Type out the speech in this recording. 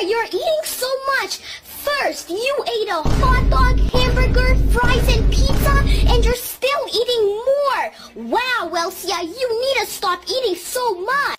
You're eating so much. First, you ate a hot dog, hamburger, fries, and pizza, and you're still eating more. Wow, Elsia, you need to stop eating so much.